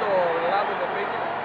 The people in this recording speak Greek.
το λάδι το πήγε.